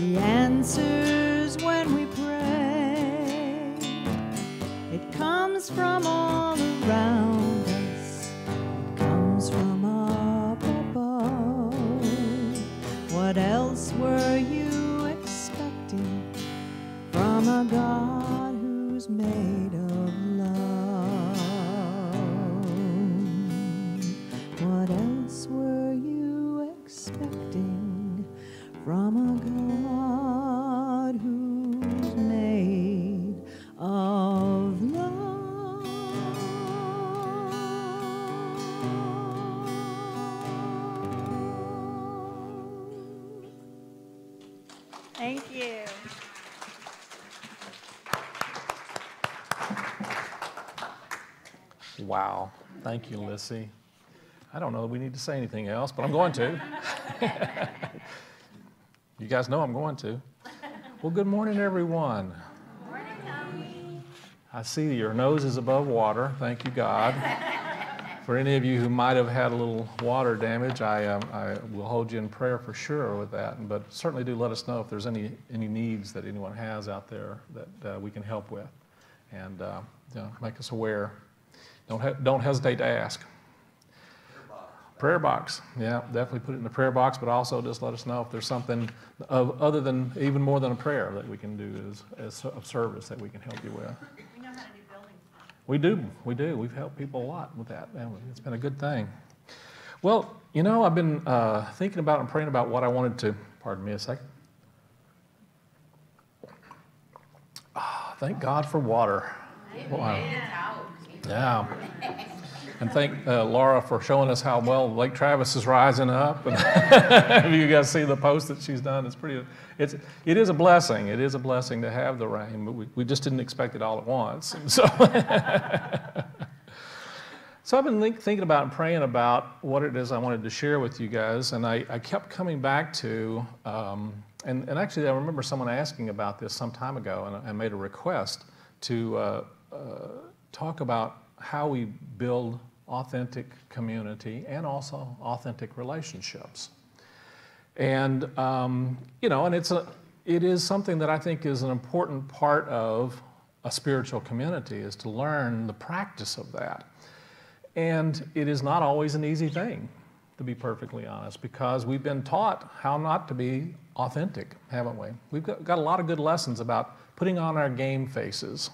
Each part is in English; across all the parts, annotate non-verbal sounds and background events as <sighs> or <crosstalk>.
He answers when we pray. It comes from all around us. It comes from up above. What else were you expecting from a God who's made Thank you, Lissy. I don't know that we need to say anything else, but I'm going to. <laughs> you guys know I'm going to. Well, good morning, everyone. Morning, Tommy. I see your nose is above water. Thank you, God. For any of you who might have had a little water damage, I, um, I will hold you in prayer for sure with that. But certainly do let us know if there's any, any needs that anyone has out there that uh, we can help with. And uh, you know, make us aware. Don't, he- don't hesitate to ask. Prayer box, yeah, definitely put it in the prayer box, but also just let us know if there's something of, other than, even more than a prayer that we can do as, as a service that we can help you with. We know how to do building. We do, we do. We've helped people a lot with that. and It's been a good thing. Well, you know, I've been uh, thinking about and praying about what I wanted to, pardon me a second. Ah, thank God for water. Wow. Yeah. And thank uh, Laura for showing us how well Lake Travis is rising up. <laughs> And you guys see the post that she's done, it's pretty, it's, it is a blessing. It is a blessing to have the rain, but we, we just didn't expect it all at once. <laughs> So, so I've been think, thinking about and praying about what it is I wanted to share with you guys. And I, I kept coming back to, um, and, and actually I remember someone asking about this some time ago, and I made a request to uh, uh, talk about how we build authentic community and also authentic relationships. And um, you know, and it's a, it is something that I think is an important part of a spiritual community is to learn the practice of that. And it is not always an easy thing, to be perfectly honest, because we've been taught how not to be authentic, haven't we? We've got, got a lot of good lessons about putting on our game faces.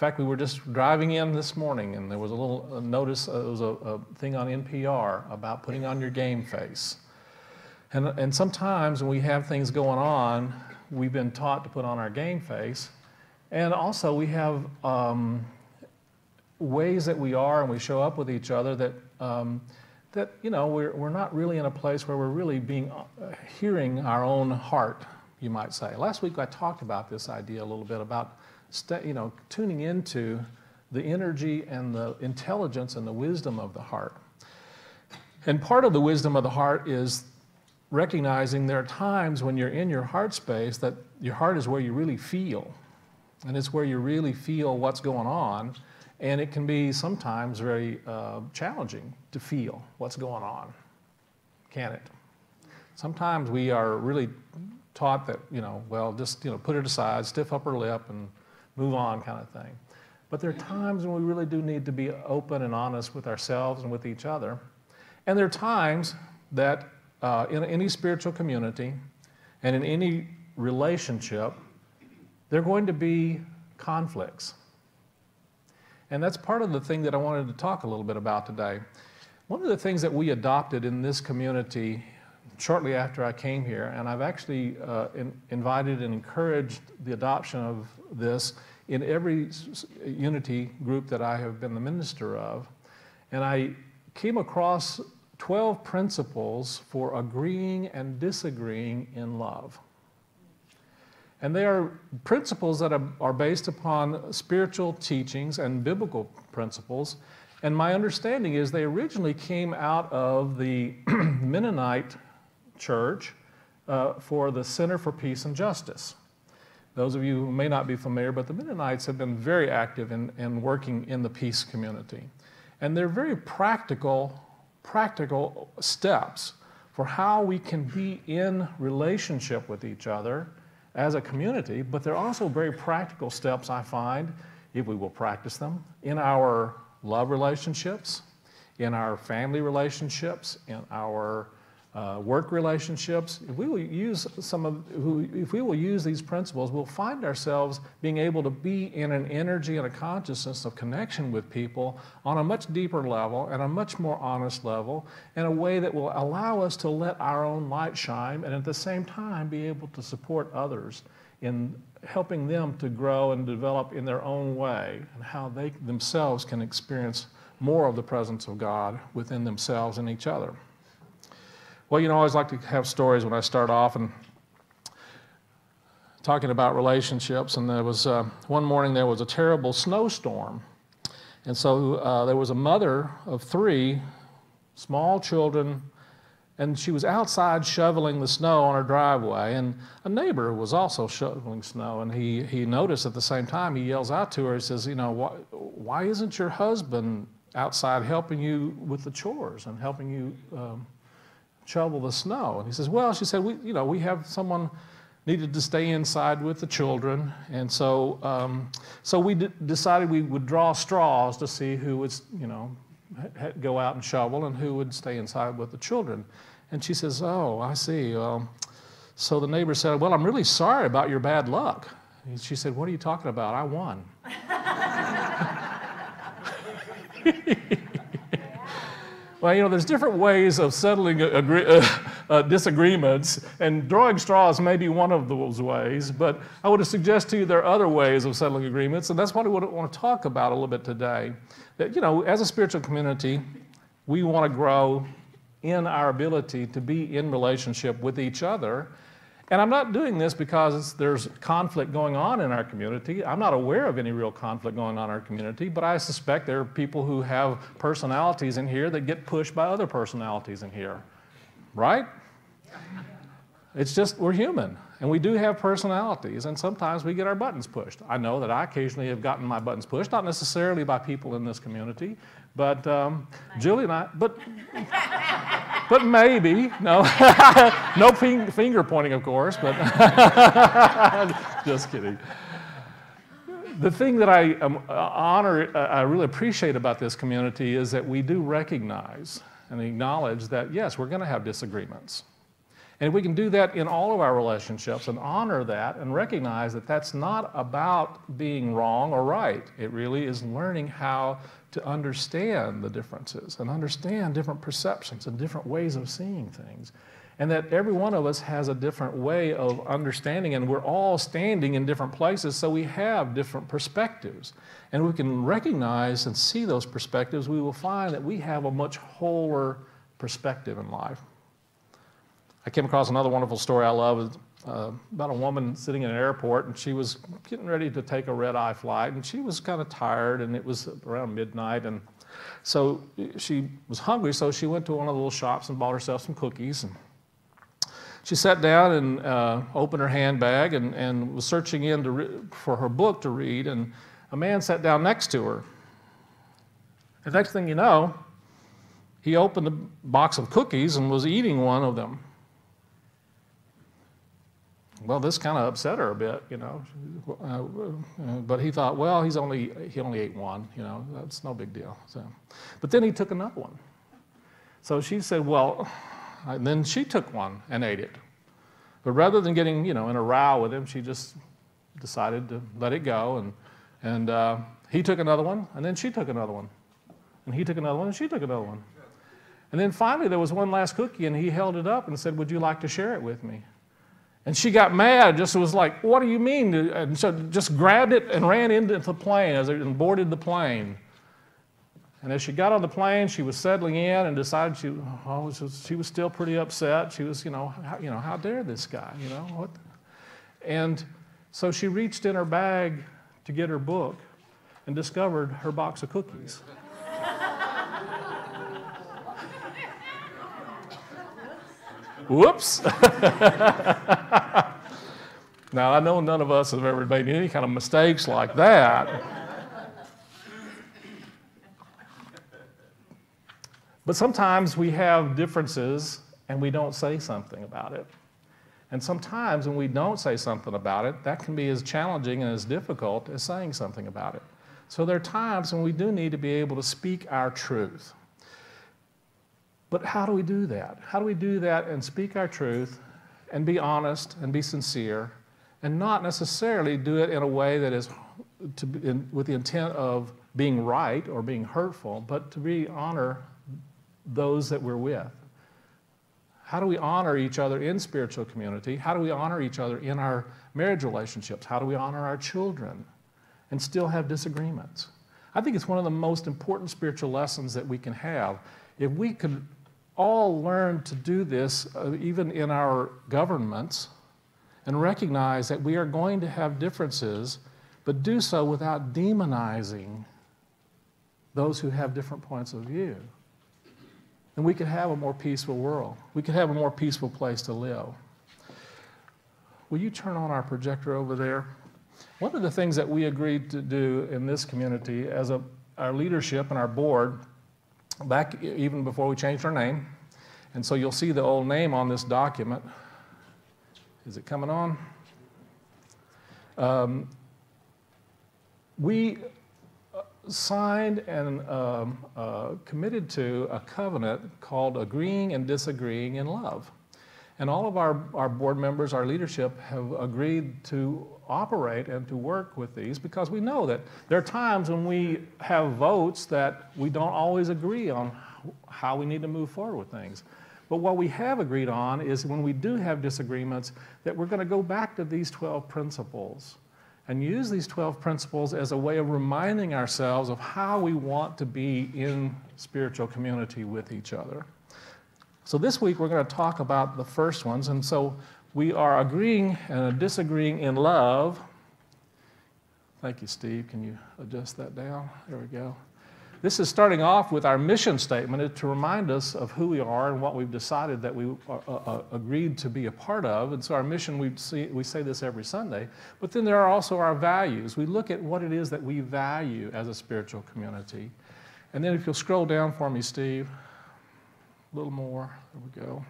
Fact, we were just driving in this morning, and there was a little uh, notice. Uh, there was a, a thing on NPR about putting on your game face. And, and sometimes when we have things going on, we've been taught to put on our game face. And also, we have um, ways that we are and we show up with each other that, um, that you know, we're, we're not really in a place where we're really being, uh, hearing our own heart, you might say. Last week I talked about this idea a little bit about, you know, tuning into the energy and the intelligence and the wisdom of the heart. And part of the wisdom of the heart is recognizing there are times when you're in your heart space that your heart is where you really feel. And it's where you really feel what's going on. And it can be sometimes very uh, challenging to feel what's going on, can it? Sometimes we are really taught that, you know, well, just, you know, put it aside, stiff upper lip, and move on kind of thing. But there are times when we really do need to be open and honest with ourselves and with each other. And there are times that uh, in any spiritual community and in any relationship, there are going to be conflicts. And that's part of the thing that I wanted to talk a little bit about today. One of the things that we adopted in this community shortly after I came here, and I've actually uh, in, invited and encouraged the adoption of this in every unity group that I have been the minister of. And I came across 12 principles for agreeing and disagreeing in love. And they are principles that are, based upon spiritual teachings and biblical principles. And my understanding is they originally came out of the <clears throat> Mennonite church uh, for the Center for Peace and Justice. Those of you who may not be familiar, but the Mennonites have been very active in, in working in the peace community. And they're very practical, practical steps for for how we can be in relationship with each other as a community, but they're also very practical steps I find, if we will practice them, in our love relationships, in our family relationships, in our uh, work relationships. If we will use some of, if we will use these principles, we'll find ourselves being able to be in an energy and a consciousness of connection with people on a much deeper level and a much more honest level, in a way that will allow us to let our own light shine and at the same time be able to support others in helping them to grow and develop in their own way and how they themselves can experience more of the presence of God within themselves and each other. Well, you know, I always like to have stories when I start off and talking about relationships. And there was uh, one morning there was a terrible snowstorm. And so uh, there was a mother of three small children, and she was outside shoveling the snow on her driveway. And a neighbor was also shoveling snow, and he, he noticed at the same time, he yells out to her, he says, You know, why, why isn't your husband outside helping you with the chores and helping you? Um, shovel the snow? And he says, well, she said, we, you know, we have someone needed to stay inside with the children. And so, um, so we decided we would draw straws to see who would, you know, go out and shovel and who would stay inside with the children. And she says, oh, I see. So the neighbor said, well, I'm really sorry about your bad luck. And she said, what are you talking about? I won. <laughs> <laughs> Well, you know, there's different ways of settling agree, uh, uh, disagreements, and drawing straws may be one of those ways, but I would suggest to you there are other ways of settling agreements, and that's what I want to talk about a little bit today. That, you know, as a spiritual community, we want to grow in our ability to be in relationship with each other and I'm not doing this because there's conflict going on in our community. I'm not aware of any real conflict going on in our community, but I suspect there are people who have personalities in here that get pushed by other personalities in here. Right? It's just, we're human. And we do have personalities, and sometimes we get our buttons pushed. I know that I occasionally have gotten my buttons pushed, not necessarily by people in this community, but um, Julie and I, but, <laughs> but maybe, no, <laughs> no finger pointing, of course, but <laughs> just kidding. The thing that I um, honor, uh, I really appreciate about this community is that we do recognize and acknowledge that, yes, we're going to have disagreements. And we can do that in all of our relationships and honor that and recognize that that's not about being wrong or right. It really is learning how to understand the differences and understand different perceptions and different ways of seeing things. And that every one of us has a different way of understanding, and we're all standing in different places, so we have different perspectives. And we can recognize and see those perspectives, we will find that we have a much wholer perspective in life. I came across another wonderful story I love uh, about a woman sitting in an airport and she was getting ready to take a red eye flight and she was kind of tired and it was around midnight and so she was hungry so she went to one of the little shops and bought herself some cookies and she sat down and uh, opened her handbag and, and was searching in re- for her book to read and a man sat down next to her. The next thing you know he opened a box of cookies and was eating one of them well, this kind of upset her a bit, you know. Uh, but he thought, well, he's only he only ate one, you know. That's no big deal. So, but then he took another one. So she said, well, and then she took one and ate it. But rather than getting, you know, in a row with him, she just decided to let it go. And and uh, he took another one, and then she took another one, and he took another one, and she took another one. And then finally, there was one last cookie, and he held it up and said, "Would you like to share it with me?" And she got mad, just was like, What do you mean? And so just grabbed it and ran into the plane as it and boarded the plane. And as she got on the plane, she was settling in and decided she, oh, she was still pretty upset. She was, you know, how, you know, how dare this guy, you know? What? And so she reached in her bag to get her book and discovered her box of cookies. Whoops. <laughs> now, I know none of us have ever made any kind of mistakes like that. But sometimes we have differences and we don't say something about it. And sometimes when we don't say something about it, that can be as challenging and as difficult as saying something about it. So there are times when we do need to be able to speak our truth. But how do we do that? How do we do that and speak our truth and be honest and be sincere and not necessarily do it in a way that is to, in, with the intent of being right or being hurtful, but to be honor those that we're with? How do we honor each other in spiritual community? How do we honor each other in our marriage relationships? How do we honor our children and still have disagreements? I think it's one of the most important spiritual lessons that we can have. If we could all learn to do this, uh, even in our governments, and recognize that we are going to have differences, but do so without demonizing those who have different points of view then we could have a more peaceful world. We could have a more peaceful place to live. Will you turn on our projector over there? One of the things that we agreed to do in this community as a, our leadership and our board, back even before we changed our name, and so you'll see the old name on this document. Is it coming on? Um, we signed and um, uh, committed to a covenant called Agreeing and Disagreeing in Love. And all of our, our board members, our leadership, have agreed to operate and to work with these because we know that there are times when we have votes that we don't always agree on how we need to move forward with things. But what we have agreed on is when we do have disagreements, that we're going to go back to these 12 principles and use these 12 principles as a way of reminding ourselves of how we want to be in spiritual community with each other. So this week we're going to talk about the first ones, and so we are agreeing and disagreeing in love. Thank you, Steve. Can you adjust that down? There we go. This is starting off with our mission statement to remind us of who we are and what we've decided that we are, uh, uh, agreed to be a part of. And so our mission, we, see, we say this every Sunday, but then there are also our values. We look at what it is that we value as a spiritual community. And then if you'll scroll down for me, Steve, a little more, there we go.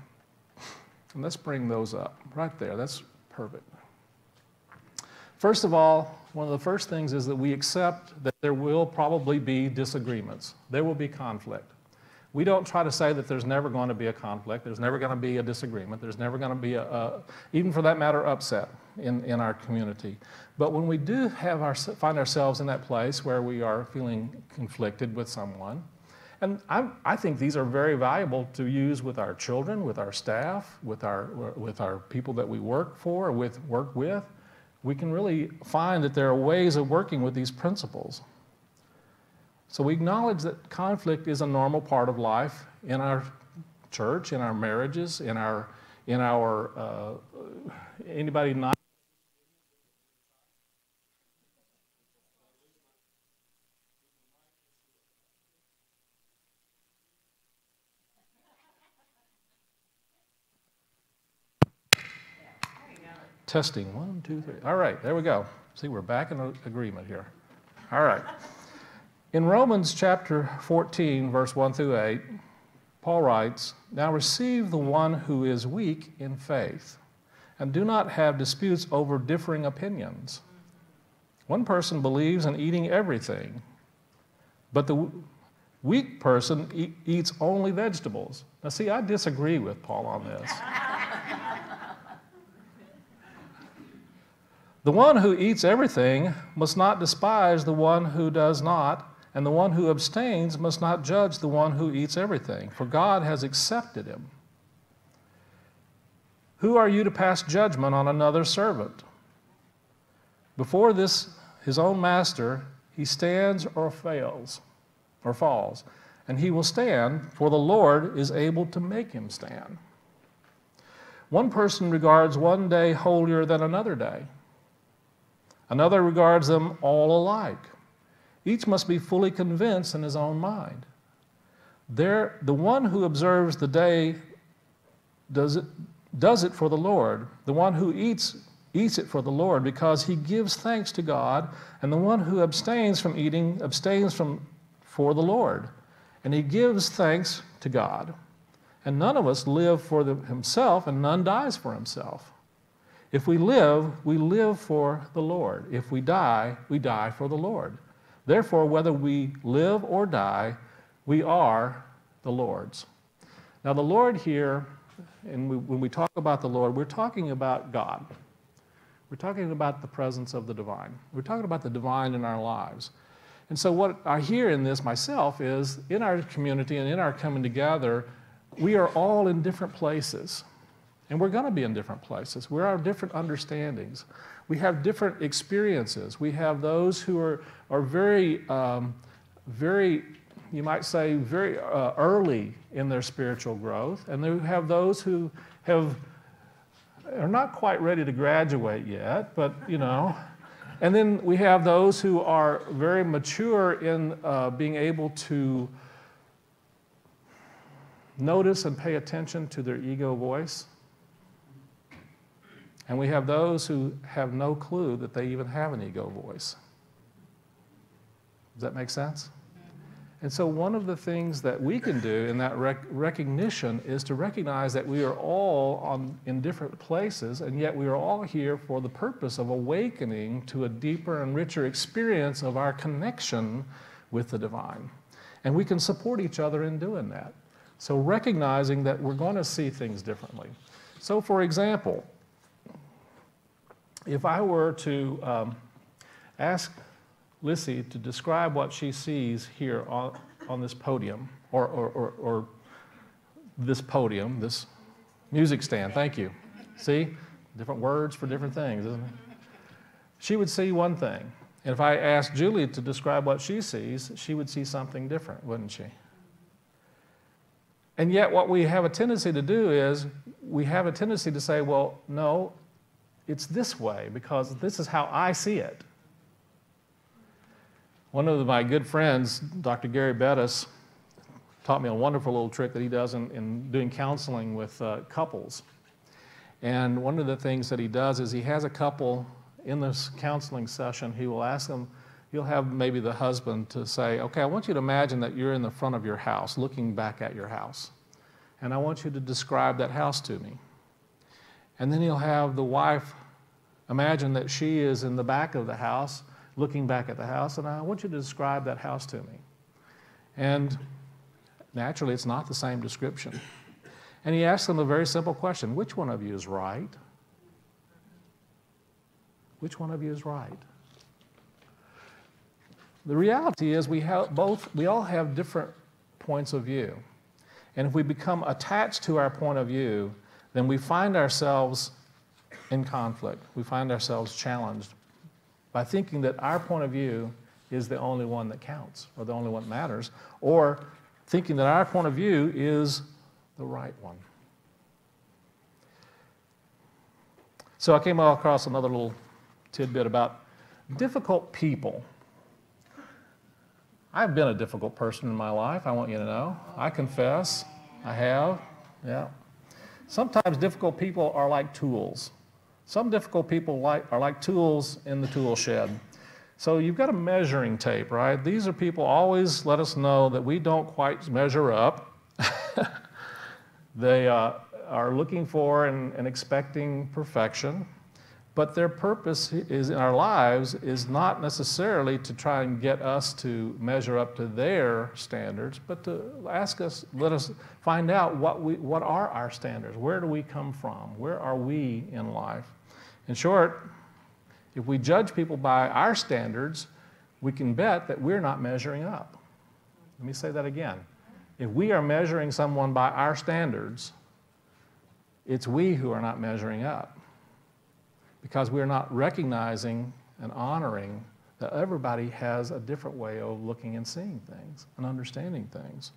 And let's bring those up right there. That's perfect. First of all, one of the first things is that we accept that there will probably be disagreements. There will be conflict. We don't try to say that there's never going to be a conflict, there's never going to be a disagreement, there's never going to be a, a, even for that matter, upset in, in our community. But when we do have our, find ourselves in that place where we are feeling conflicted with someone, and I, I, think these are very valuable to use with our children, with our staff, with our, with our people that we work for, with work with we can really find that there are ways of working with these principles. So we acknowledge that conflict is a normal part of life in our church, in our marriages, in our, in our uh, anybody not Testing, one, two, three. All right, there we go. See, we're back in agreement here. All right. In Romans chapter 14, verse 1 through 8, Paul writes, Now receive the one who is weak in faith, and do not have disputes over differing opinions. One person believes in eating everything, but the weak person e- eats only vegetables. Now, see, I disagree with Paul on this. The one who eats everything must not despise the one who does not, and the one who abstains must not judge the one who eats everything, for God has accepted him. Who are you to pass judgment on another servant? Before this, his own master, he stands or fails or falls, and he will stand, for the Lord is able to make him stand. One person regards one day holier than another day Another regards them all alike. Each must be fully convinced in his own mind. There, the one who observes the day does it, does it for the Lord. The one who eats eats it for the Lord because he gives thanks to God, and the one who abstains from eating abstains from for the Lord, and he gives thanks to God. And none of us live for the, himself, and none dies for himself. If we live, we live for the Lord. If we die, we die for the Lord. Therefore, whether we live or die, we are the Lord's. Now, the Lord here, and we, when we talk about the Lord, we're talking about God. We're talking about the presence of the divine. We're talking about the divine in our lives. And so, what I hear in this myself is in our community and in our coming together, we are all in different places. And we're going to be in different places. We are different understandings. We have different experiences. We have those who are, are very, um, very, you might say, very uh, early in their spiritual growth. And we have those who have, are not quite ready to graduate yet, but, you know. And then we have those who are very mature in uh, being able to notice and pay attention to their ego voice. And we have those who have no clue that they even have an ego voice. Does that make sense? And so, one of the things that we can do in that rec- recognition is to recognize that we are all on, in different places, and yet we are all here for the purpose of awakening to a deeper and richer experience of our connection with the divine. And we can support each other in doing that. So, recognizing that we're going to see things differently. So, for example, if I were to um, ask Lissy to describe what she sees here on, on this podium, or, or, or, or this podium, this music stand, thank you. See? Different words for different things, isn't it? She would see one thing. And if I asked Julie to describe what she sees, she would see something different, wouldn't she? And yet, what we have a tendency to do is we have a tendency to say, well, no, it's this way because this is how I see it. One of my good friends, Dr. Gary Bettis, taught me a wonderful little trick that he does in, in doing counseling with uh, couples. And one of the things that he does is he has a couple in this counseling session, he will ask them, he'll have maybe the husband to say, Okay, I want you to imagine that you're in the front of your house, looking back at your house. And I want you to describe that house to me. And then he'll have the wife imagine that she is in the back of the house, looking back at the house, and I want you to describe that house to me. And naturally, it's not the same description. And he asks them a very simple question Which one of you is right? Which one of you is right? The reality is we have both we all have different points of view. And if we become attached to our point of view, then we find ourselves in conflict. We find ourselves challenged by thinking that our point of view is the only one that counts or the only one that matters, or thinking that our point of view is the right one. So I came across another little tidbit about difficult people. I've been a difficult person in my life, I want you to know. I confess, I have, yeah. Sometimes difficult people are like tools. Some difficult people like, are like tools in the tool shed. So you've got a measuring tape, right? These are people always let us know that we don't quite measure up. <laughs> they uh, are looking for and, and expecting perfection. But their purpose is in our lives is not necessarily to try and get us to measure up to their standards, but to ask us, let us find out what, we, what are our standards? Where do we come from? Where are we in life? In short, if we judge people by our standards, we can bet that we're not measuring up. Let me say that again. If we are measuring someone by our standards, it's we who are not measuring up because we're not recognizing and honoring that everybody has a different way of looking and seeing things and understanding things.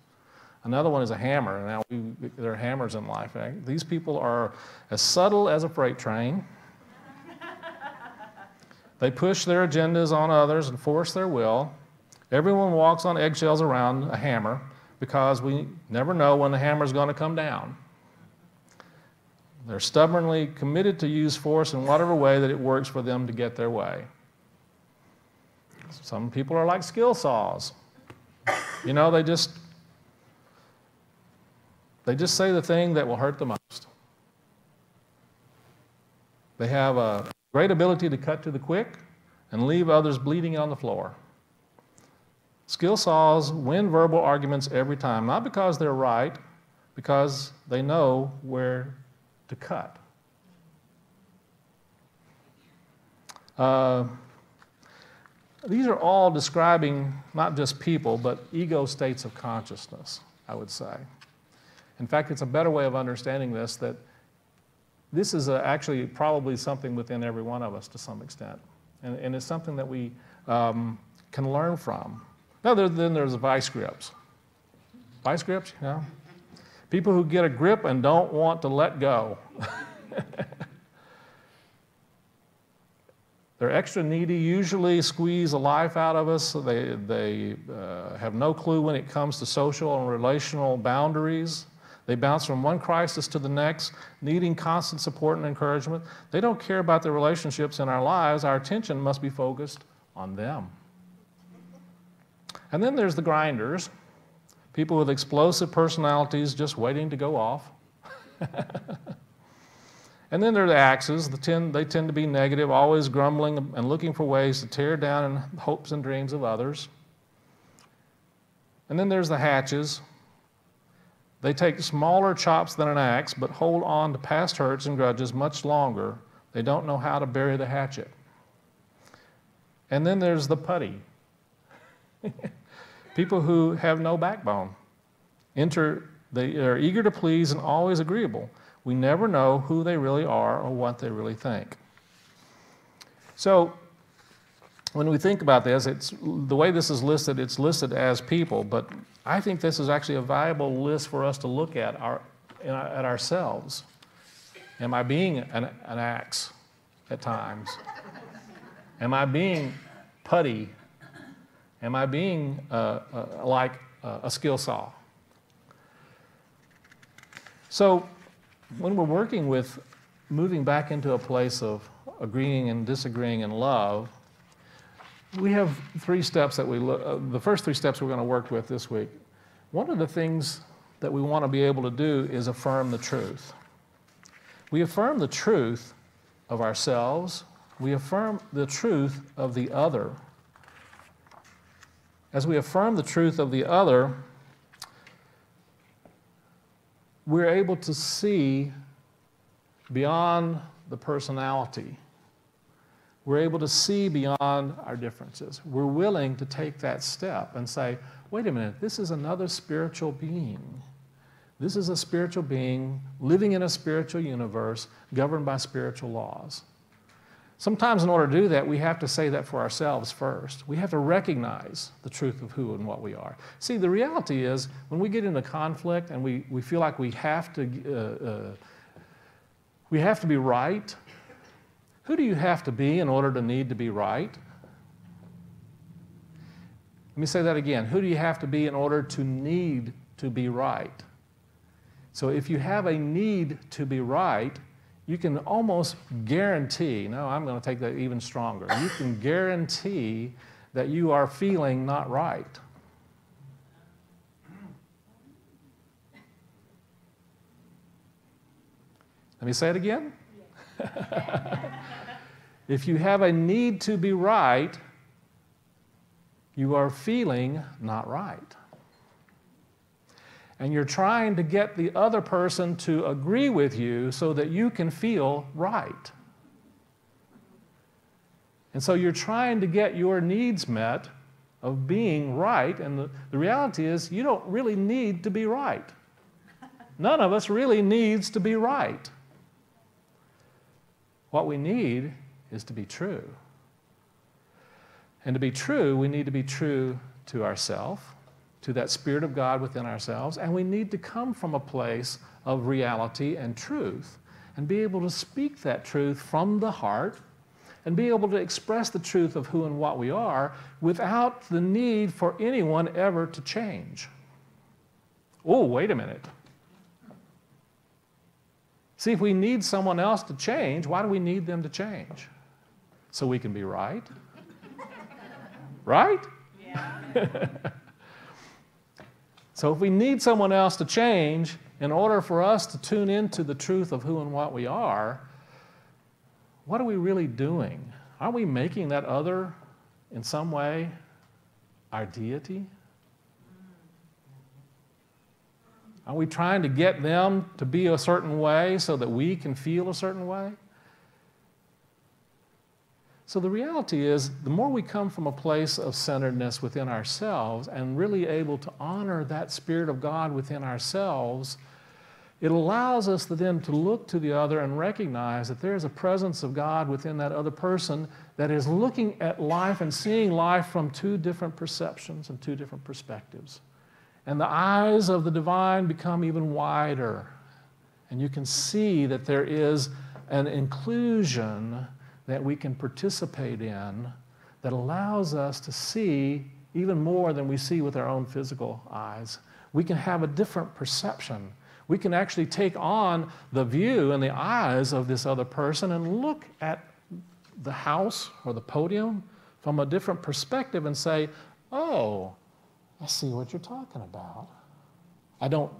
Another one is a hammer. Now, we, there are hammers in life. Right? These people are as subtle as a freight train. they push their agendas on others and force their will. Everyone walks on eggshells around a hammer because we never know when the hammer is going to come down. They're stubbornly committed to use force in whatever way that it works for them to get their way. Some people are like skill saws. You know, they just They just say the thing that will hurt the most. They have a great ability to cut to the quick and leave others bleeding on the floor. Skill saws win verbal arguments every time, not because they're right, because they know where to cut. Uh, these are all describing not just people, but ego states of consciousness, I would say. In fact, it's a better way of understanding this that this is a, actually probably something within every one of us to some extent. And, and it's something that we um, can learn from. Now, there, then there's vice grips. Vice grips, you know? People who get a grip and don't want to let go. <laughs> They're extra needy, usually squeeze the life out of us. They, they uh, have no clue when it comes to social and relational boundaries. They bounce from one crisis to the next, needing constant support and encouragement. They don't care about the relationships in our lives. Our attention must be focused on them. And then there's the grinders, people with explosive personalities just waiting to go off. <laughs> and then there are the axes. The ten, they tend to be negative, always grumbling and looking for ways to tear down the hopes and dreams of others. And then there's the hatches. They take smaller chops than an axe, but hold on to past hurts and grudges much longer. They don't know how to bury the hatchet. And then there's the putty. <laughs> People who have no backbone. Enter, they are eager to please and always agreeable. We never know who they really are or what they really think. So, when we think about this, it's, the way this is listed, it's listed as people, but I think this is actually a valuable list for us to look at, our, at ourselves. Am I being an, an axe at times? Am I being putty Am I being uh, uh, like uh, a skill saw? So, when we're working with moving back into a place of agreeing and disagreeing in love, we have three steps that we look, uh, the first three steps we're going to work with this week. One of the things that we want to be able to do is affirm the truth. We affirm the truth of ourselves, we affirm the truth of the other as we affirm the truth of the other, we're able to see beyond the personality. We're able to see beyond our differences. We're willing to take that step and say, wait a minute, this is another spiritual being. This is a spiritual being living in a spiritual universe governed by spiritual laws. Sometimes, in order to do that, we have to say that for ourselves first. We have to recognize the truth of who and what we are. See, the reality is when we get into conflict and we, we feel like we have to, uh, uh, we have to be right, who do you have to be in order to need to be right? Let me say that again. Who do you have to be in order to need to be right? So, if you have a need to be right, you can almost guarantee, no, I'm going to take that even stronger. You can guarantee that you are feeling not right. Let me say it again. <laughs> if you have a need to be right, you are feeling not right and you're trying to get the other person to agree with you so that you can feel right. And so you're trying to get your needs met of being right, and the, the reality is you don't really need to be right. None of us really needs to be right. What we need is to be true. And to be true, we need to be true to ourselves to that Spirit of God within ourselves, and we need to come from a place of reality and truth and be able to speak that truth from the heart and be able to express the truth of who and what we are without the need for anyone ever to change. Oh, wait a minute. See, if we need someone else to change, why do we need them to change? So we can be right? <laughs> right? Yeah. <laughs> So if we need someone else to change, in order for us to tune into the truth of who and what we are, what are we really doing? Are we making that other in some way our deity? Are we trying to get them to be a certain way so that we can feel a certain way? So the reality is, the more we come from a place of centeredness within ourselves and really able to honor that Spirit of God within ourselves, it allows us then to look to the other and recognize that there is a presence of God within that other person that is looking at life and seeing life from two different perceptions and two different perspectives. And the eyes of the divine become even wider. And you can see that there is an inclusion that we can participate in that allows us to see even more than we see with our own physical eyes. We can have a different perception. We can actually take on the view and the eyes of this other person and look at the house or the podium from a different perspective and say, oh, I see what you're talking about. I don't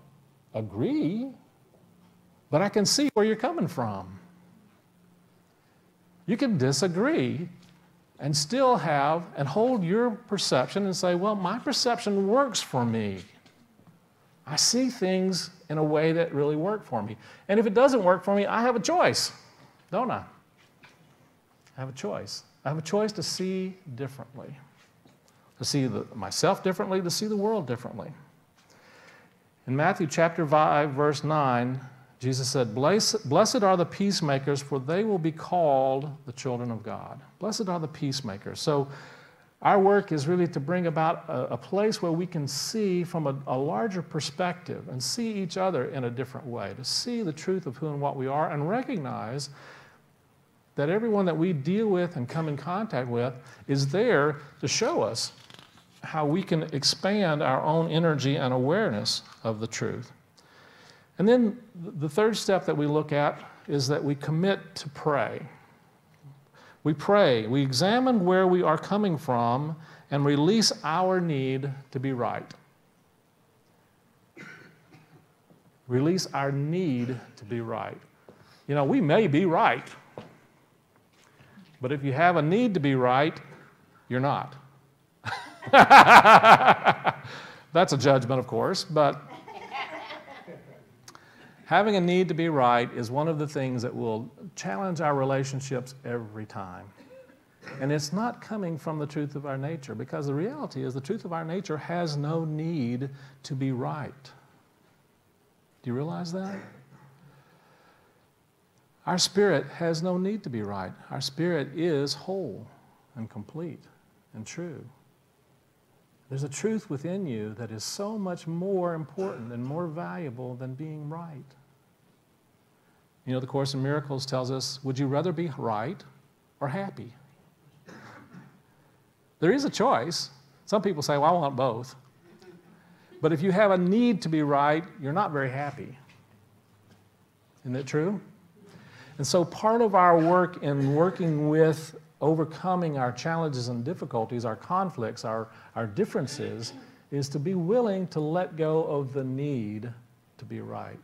agree, but I can see where you're coming from. You can disagree and still have and hold your perception and say, well, my perception works for me. I see things in a way that really work for me. And if it doesn't work for me, I have a choice, don't I? I have a choice. I have a choice to see differently, to see the, myself differently, to see the world differently. In Matthew chapter 5, verse 9, Jesus said, Blessed are the peacemakers, for they will be called the children of God. Blessed are the peacemakers. So, our work is really to bring about a, a place where we can see from a, a, larger perspective and see each other in a different way, to see the truth of who and what we are, and recognize that everyone that we deal with and come in contact with is there to show us how we can expand our own energy and awareness of the truth. And then the third step that we look at is that we commit to pray. We pray, we examine where we are coming from and release our need to be right. Release our need to be right. You know, we may be right, but if you have a need to be right, you're not. <laughs> That's a judgment, of course, but Having a need to be right is one of the things that will challenge our relationships every time. And it's not coming from the truth of our nature because the reality is the truth of our nature has no need to be right. Do you realize that? Our spirit has no need to be right. Our spirit is whole and complete and true. There's a truth within you that is so much more important and more valuable than being right. You know, the Course in Miracles tells us would you rather be right or happy? There is a choice. Some people say, well, I want both. But if you have a need to be right, you're not very happy. Isn't that true? And so, part of our work in working with overcoming our challenges and difficulties, our conflicts, our, our differences, is to be willing to let go of the need to be right.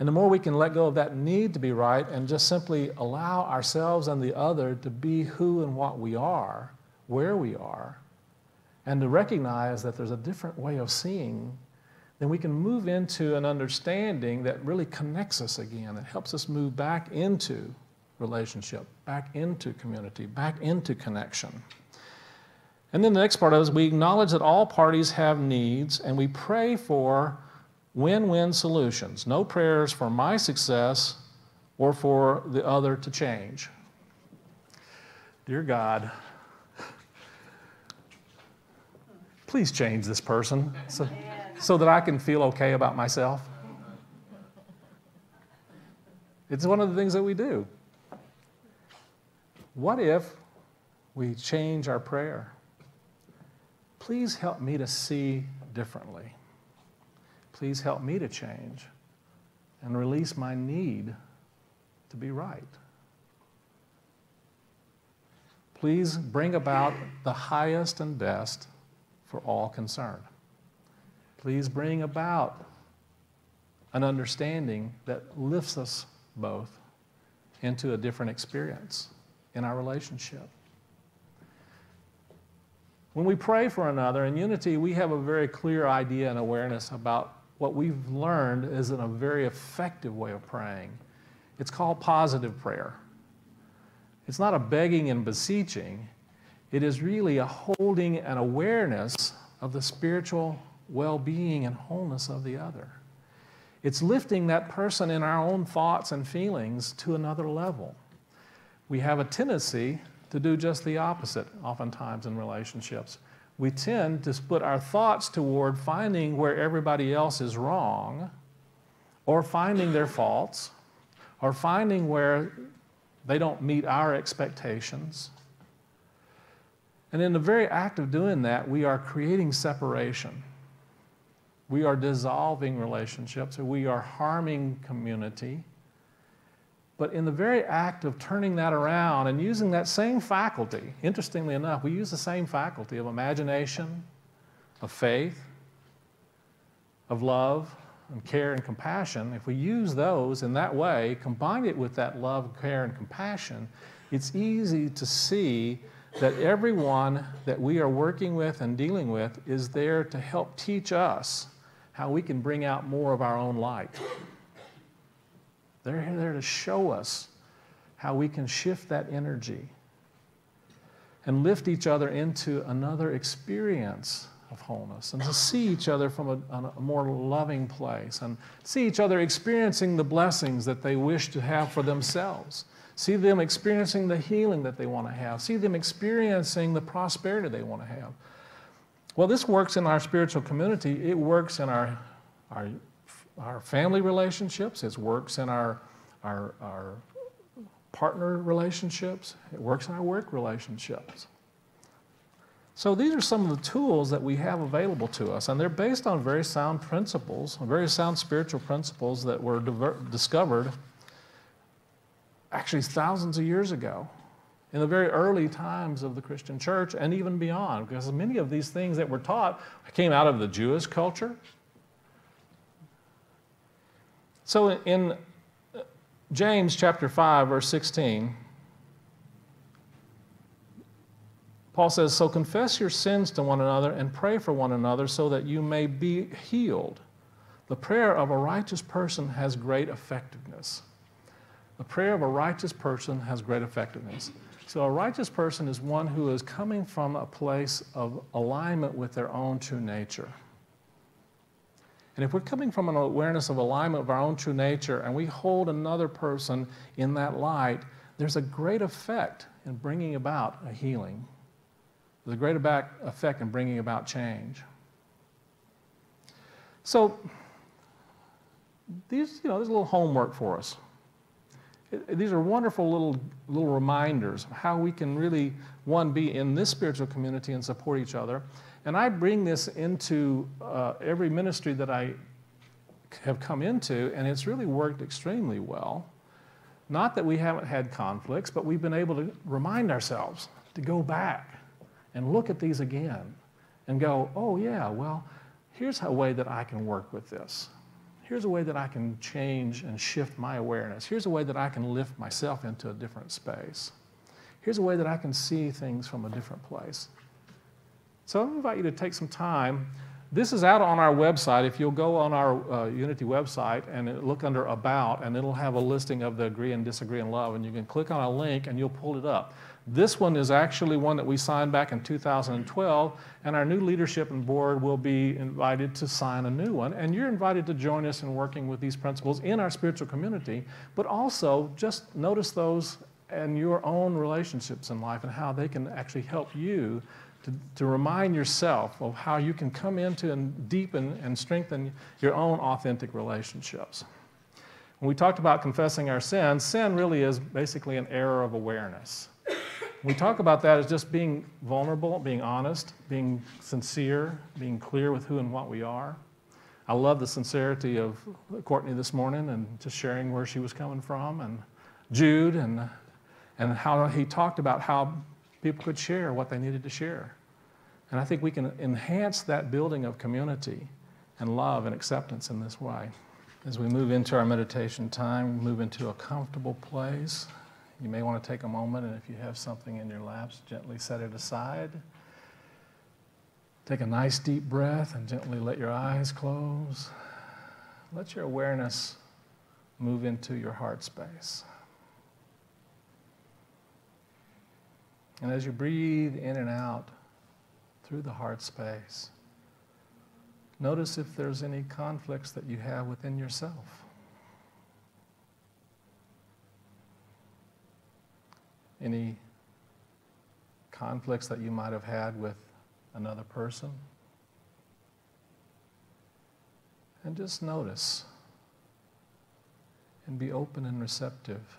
And the more we can let go of that need to be right and just simply allow ourselves and the other to be who and what we are, where we are, and to recognize that there's a different way of seeing, then we can move into an understanding that really connects us again, that helps us move back into relationship, back into community, back into connection. And then the next part is we acknowledge that all parties have needs and we pray for win win solutions. No prayers for my success or for the other to change. Dear God, please change this person so, so that I can feel okay about myself. It's one of the things that we do. What if we change our prayer? Please help me to see differently. Please help me to change and release my need to be right. Please bring about the highest and best for all concerned. Please bring about an understanding that lifts us both into a different experience in our relationship. When we pray for another in unity, we have a very clear idea and awareness about what we've learned is in a very effective way of praying. It's called positive prayer. It's not a begging and beseeching, it is really a holding and awareness of the spiritual well being and wholeness of the other. It's lifting that person in our own thoughts and feelings to another level. We have a tendency to do just the opposite, oftentimes in relationships. We tend to put our thoughts toward finding where everybody else is wrong, or finding their faults, or finding where they don't meet our expectations. And in the very act of doing that, we are creating separation. We are dissolving relationships, we are harming community. But in the very act of turning that around and using that same faculty, interestingly enough, we use the same faculty of imagination, of faith, of love, and care and compassion. If we use those in that way, combine it with that love, care, and compassion, it's easy to see that everyone that we are working with and dealing with is there to help teach us how we can bring out more of our own light. They're there to show us how we can shift that energy and lift each other into another experience of wholeness and to see each other from a, a, more loving place and see each other experiencing the blessings that they wish to have for themselves. See them experiencing the healing that they want to have. See them experiencing the prosperity they want to have. Well, this works in our spiritual community. It works in our, our, our family relationships. It works in our, our, our partner relationships. It works in our work relationships. So these are some of the tools that we have available to us, and they're based on very sound principles, very sound spiritual principles that were discovered actually thousands of years ago in the very early times of the Christian church and even beyond, because many of these things that were taught came out of the Jewish culture. So in uh, James chapter 5, verse 16, Paul says, So confess your sins to one another and pray for one another so that you may be healed. The prayer of a righteous person has great effectiveness. The prayer of a righteous person has great effectiveness. So, a righteous person is one who is coming from a place of alignment with their own true nature. And if we're coming from an awareness of alignment of our own true nature and we hold another person in that light, there's a great effect in bringing about a healing. There's a great effect in bringing about change. So, these, you know, there's a little homework for us these are wonderful little, little reminders of how we can really, one, be in this spiritual community and support each other. And I bring this into uh, every ministry that I have come into, and it's really worked extremely well. Not that we haven't had conflicts, but we've been able to remind ourselves to go back and look at these again and go, oh, yeah, well, here's a way that I can work with this here's a way that I can change and shift my awareness. Here's a way that I can lift myself into a different space. Here's a way that I can see things from a different place. So I invite you to take some time. This is out on our website. If you'll go on our uh, Unity website and look under About, and it'll have a listing of the Agree and Disagree and Love, and you can click on a link and you'll pull it up. This one is actually one that we signed back in 2012, and our new leadership and board will be invited to sign a new one. And you're invited to join us in working with these principles in our spiritual community, but also just notice those and your own relationships in life and how they can actually help you to, to remind yourself of how you can come into and deepen and strengthen your own authentic relationships. When we talked about confessing our sins, sin really is basically an error of awareness we talk about that as just being vulnerable, being honest, being sincere, being clear with who and what we are. I love the sincerity of Courtney this morning and just sharing where she was coming from, and Jude, and, and how he talked about how people could share what they needed to share. And I think we can enhance that building of community and love and acceptance in this way. As we move into our meditation time, move into a comfortable place. You may want to take a moment, and if you have something in your laps, gently set it aside. Take a nice deep breath and gently let your eyes close. Let your awareness move into your heart space. And as you breathe in and out through the heart space, notice if there's any conflicts that you have within yourself. Any conflicts that you might have had with another person. And just notice and be open and receptive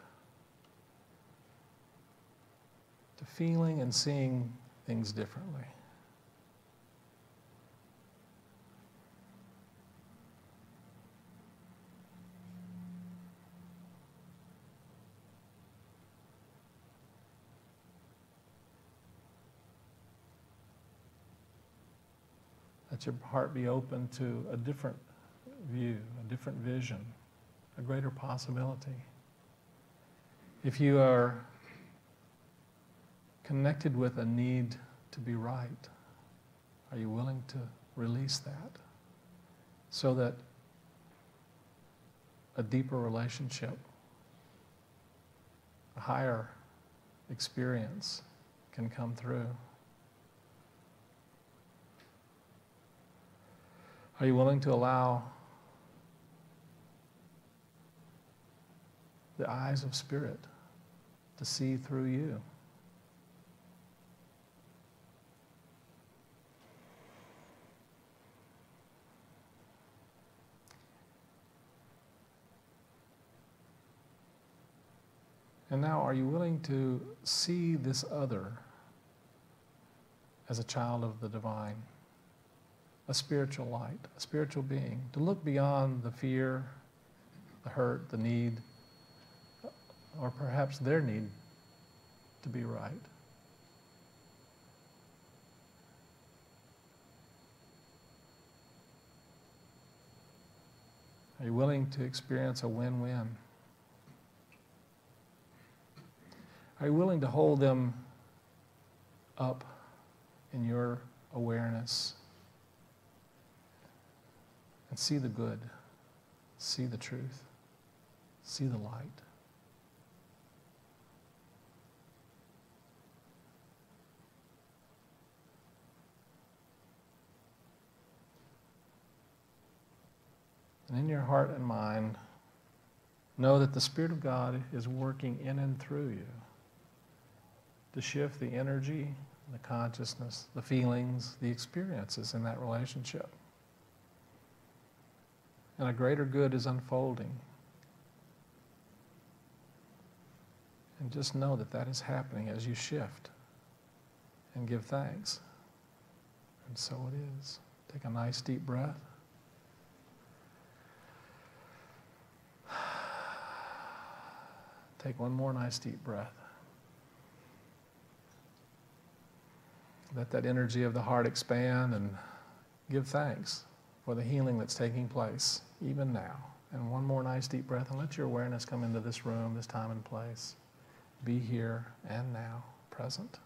to feeling and seeing things differently. Let your heart be open to a different view, a different vision, a greater possibility. If you are connected with a need to be right, are you willing to release that so that a deeper relationship, a higher experience can come through? Are you willing to allow the eyes of spirit to see through you? And now, are you willing to see this other as a child of the divine? a spiritual light, a spiritual being, to look beyond the fear, the hurt, the need, or perhaps their need to be right. Are you willing to experience a win win? Are you willing to hold them up in your awareness? and see the good, see the truth, see the light. And in your heart and mind, know that the Spirit of God is working in and through you to shift the energy, the consciousness, the feelings, the experiences in that relationship and a greater good is unfolding. And just know that that is happening as you shift and give thanks. And so it is. Take a nice deep breath. <sighs> Take one more nice deep breath. Let that energy of the heart expand and give thanks for the healing that's taking place even now. And one more nice deep breath and let your awareness come into this room, this time and place. Be here and now, present.